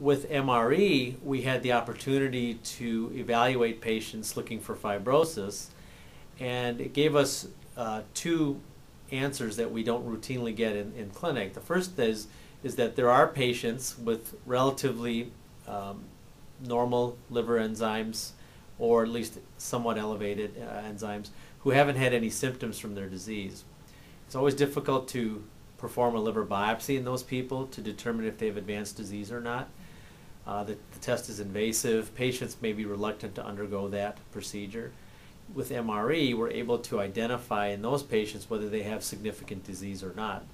With MRE, we had the opportunity to evaluate patients looking for fibrosis, and it gave us uh, two answers that we don't routinely get in, in clinic. The first is, is that there are patients with relatively um, normal liver enzymes, or at least somewhat elevated uh, enzymes, who haven't had any symptoms from their disease. It's always difficult to perform a liver biopsy in those people to determine if they have advanced disease or not. Uh, the, the, test is invasive. Patients may be reluctant to undergo that procedure. With MRE, we're able to identify in those patients whether they have significant disease or not.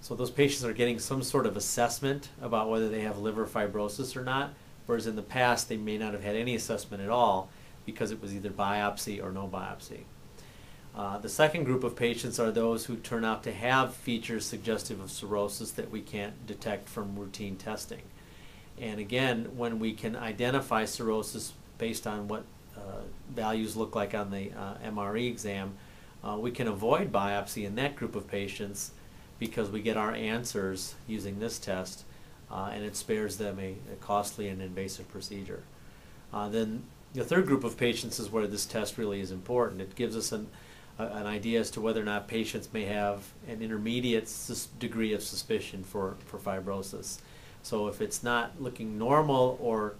So those patients are getting some sort of assessment about whether they have liver fibrosis or not, whereas in the past they may not have had any assessment at all because it was either biopsy or no biopsy. Uh, the second group of patients are those who turn out to have features suggestive of cirrhosis that we can't detect from routine testing. And again, when we can identify cirrhosis based on what uh, values look like on the uh, MRE exam, uh, we can avoid biopsy in that group of patients because we get our answers using this test uh, and it spares them a, a, costly and invasive procedure. Then the third group of patients is where this test really is important. It gives us an, an idea as to whether or not patients may have an intermediate degree of suspicion for, for fibrosis. So if it's not looking normal or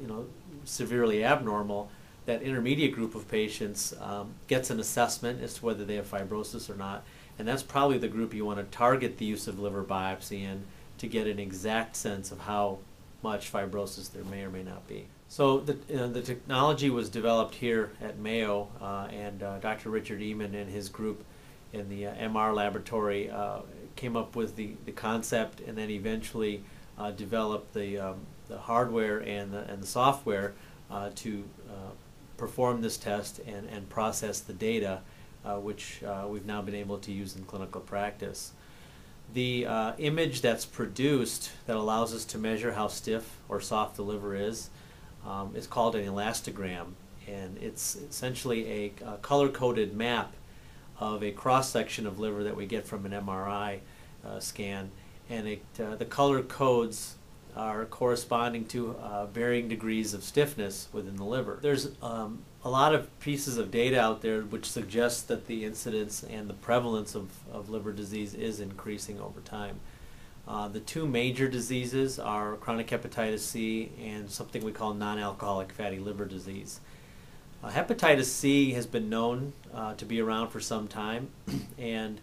you know severely abnormal, that intermediate group of patients um, gets an assessment as to whether they have fibrosis or not. And that's probably the group you want to target the use of liver biopsy in to get an exact sense of how much fibrosis there may or may not be. So the, know, the technology was developed here at Mayo, uh, and uh, Dr. Richard Ehman and his group in the uh, MR laboratory uh, came up with the, the concept and then eventually uh, developed the, um, the hardware and the, and the software uh, to uh, perform this test and, and process the data, uh, which uh, we've now been able to use in clinical practice. The uh, image that's produced that allows us to measure how stiff or soft the liver is um, is called an elastogram, and it's essentially a, a color-coded map of a cross-section of liver that we get from an MRI uh, scan, and it, uh, the color codes are corresponding to uh, varying degrees of stiffness within the liver. There's um, a lot of pieces of data out there which suggests that the incidence and the prevalence of, of liver disease is increasing over time. Uh, the two major diseases are chronic hepatitis C and something we call non-alcoholic fatty liver disease. Uh, hepatitis C has been known uh, to be around for some time, and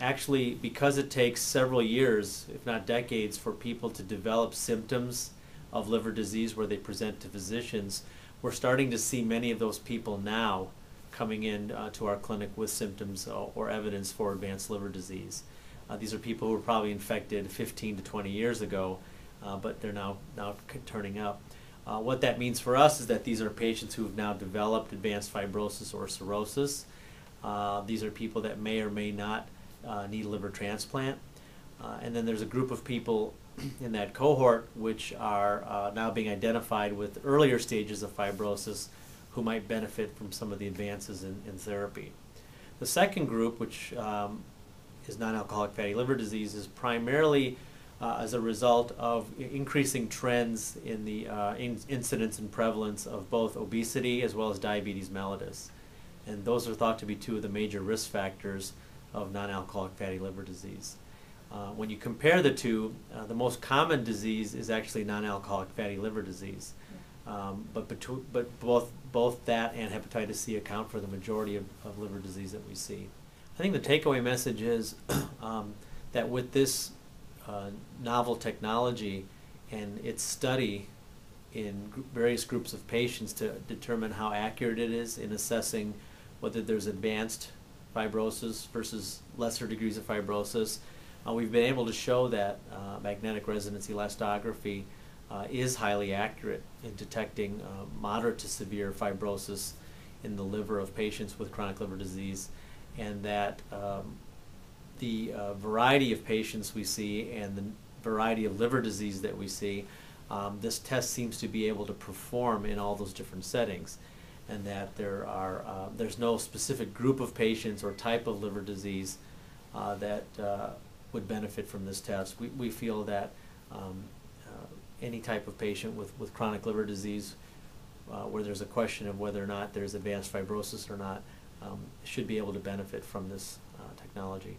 actually, because it takes several years, if not decades, for people to develop symptoms of liver disease where they present to physicians, we're starting to see many of those people now coming in uh, to our clinic with symptoms or, evidence for advanced liver disease. Uh, these are people who were probably infected 15 to 20 years ago, uh, but they're now, now turning up. Uh, what that means for us is that these are patients who have now developed advanced fibrosis or cirrhosis. Uh, these are people that may or may not uh, need a liver transplant. Uh, and then there's a group of people in that cohort which are uh, now being identified with earlier stages of fibrosis who might benefit from some of the advances in, in therapy. The second group, which um, is non-alcoholic fatty liver disease, is primarily uh, as a result of increasing trends in the uh, in incidence and prevalence of both obesity as well as diabetes mellitus. And those are thought to be two of the major risk factors of non-alcoholic fatty liver disease. Uh, when you compare the two, uh, the most common disease is actually non-alcoholic fatty liver disease. Um, but, but both, both that and hepatitis C account for the majority of, of liver disease that we see. I think the takeaway message is um, that with this uh, novel technology and its study in various groups of patients to determine how accurate it is in assessing whether there's advanced fibrosis versus lesser degrees of fibrosis. Uh, we've been able to show that uh, magnetic resonance elastography uh, is highly accurate in detecting uh, moderate to severe fibrosis in the liver of patients with chronic liver disease and that um, the uh, variety of patients we see and the variety of liver disease that we see, um, this test seems to be able to perform in all those different settings. And that there are, uh, there's no specific group of patients or type of liver disease uh, that uh, would benefit from this test. We, we feel that um, uh, any type of patient with, with chronic liver disease, uh, where there's a question of whether or not there's advanced fibrosis or not, um, should be able to benefit from this uh, technology.